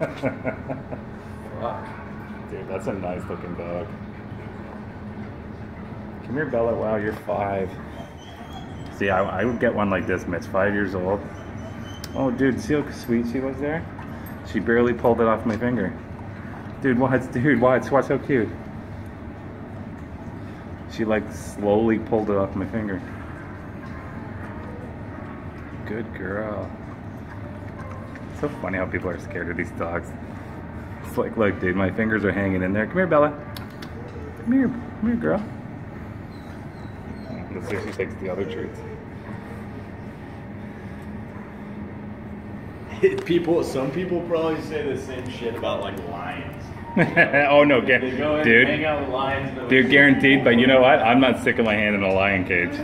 Fuck. Dude, that's a nice looking dog. Come here, Bella. Wow, you're five. See, I, I would get one like this, Mitch. Five years old. Oh, dude, see how sweet she was there? She barely pulled it off my finger. Dude, watch, dude, watch, watch how cute. She like slowly pulled it off my finger. Good girl. So funny how people are scared of these dogs. It's like, look, dude, my fingers are hanging in there. Come here, Bella. Come here, come here, girl. Let's see if she takes the other treats. people, some people probably say the same shit about like lions. oh no, ga- They go in dude. hang out with lions. Dude, guaranteed. But you know what? I'm not sticking my hand in a lion cage.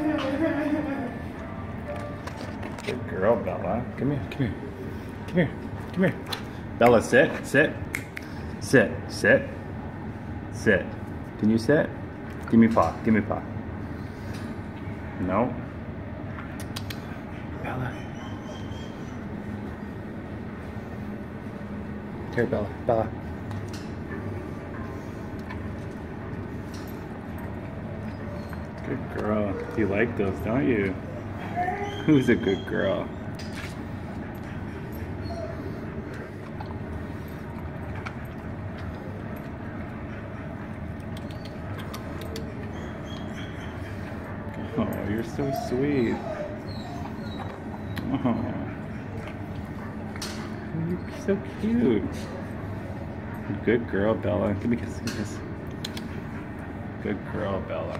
Good girl, Bella. Come here, come here, come here, come here. Bella, sit, sit, sit, sit, sit. Can you sit? Give me paw. Give me paw. No. Bella. Here, Bella. Bella. Good girl. You like those, don't you? Who's a good girl? Oh, you're so sweet. Oh. You're so cute. Good girl, Bella. Give me a kiss. Give me a kiss. Good girl, Bella.